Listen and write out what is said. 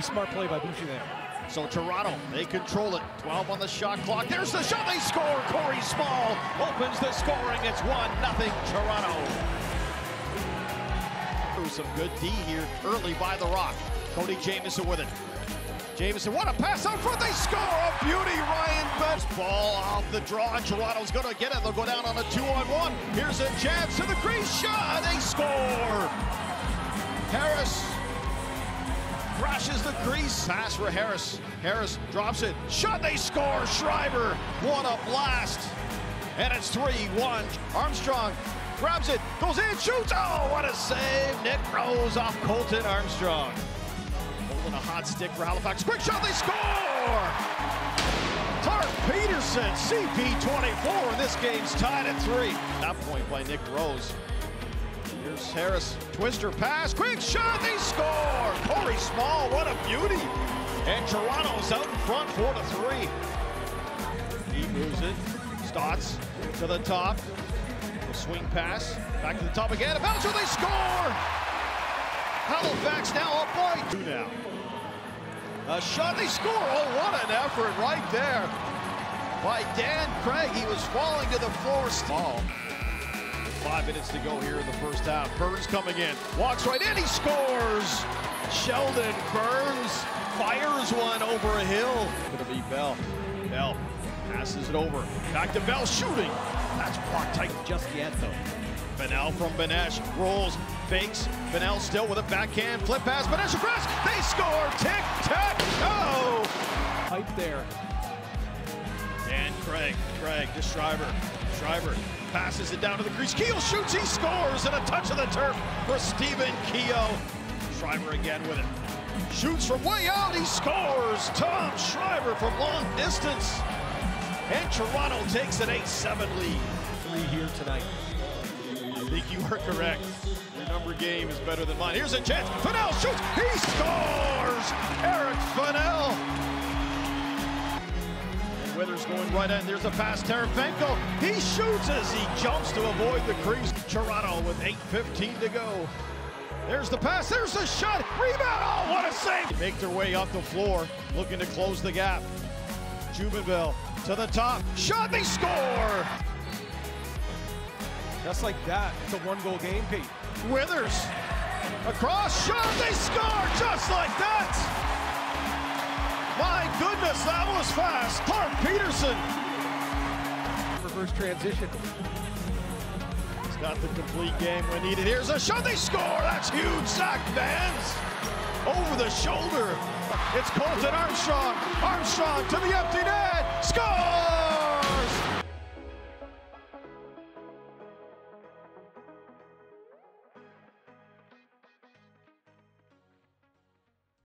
really smart play by Boucher there. So Toronto, they control it. 12 on the shot clock. There's the shot. They score. Corey Small opens the scoring. It's 1 nothing Toronto. Some good D here early by the Rock. Cody Jamieson with it. Jamieson, what a pass out front. They score a beauty. Ryan Betts. Ball off the draw. Toronto's going to get it. They'll go down on a two on one. Here's a chance to the crease shot. They score. Harris crashes the crease. Pass for Harris. Harris drops it. Shot. They score. Schreiber. What a blast. And it's 3 1. Armstrong grabs it, goes in, shoots. Oh, what a save. Nick Rose off Colton Armstrong. Holding a hot stick for Halifax. Quick shot, they score! Clarke Petterson, CP24, and this game's tied at three. That point by Nick Rose. Here's Harris, twister pass, quick shot, they score! Corey Small, what a beauty! And Toronto's out in front, four to three. He moves it, Staats to the top, a swing pass. Back to the top again. A bouncer. They score! Halifax now up by two now. A shot. They score. Oh, what an effort right there by Dan Craig. He was falling to the floor. Small. Five minutes to go here in the first half. Burns coming in. Walks right in. He scores. Sheldon Burns fires one over a hill. Gonna be Bell. Bell passes it over. Back to Bell shooting. That's blocked tight just yet, though. Benel from Benesch rolls, fakes. Benel still with a backhand flip pass. Benesch across. They score. Tick tack toe. Pipe there. And Craig. Craig to Schreiber. Schreiber passes it down to the crease. Keel shoots. He scores. And a touch of the turf for Stephen Keogh. Schreiber again with it. Shoots from way out. He scores. Tom Schreiber from long distance. And Toronto takes an 8-7 lead. Three here tonight. I think you are correct. Your number game is better than mine. Here's a chance. Fannell shoots. He scores. Eric Fannell. Withers going right in. There's a pass. Terefenko. He shoots as he jumps to avoid the crease. Toronto with 8.15 to go. There's the pass. There's the shot. Rebound. Oh, what a save. Make their way up the floor, looking to close the gap. Jubenville to the top. Shot. They score. Just like that, it's a one-goal game, Pete. Withers across shot. They score That was fast. Clarke Petterson. Reverse transition. He's got the complete game when needed. Here's a shot. They score. That's huge. Zach Vans over the shoulder. It's Colton Armstrong. Armstrong to the empty net. Score.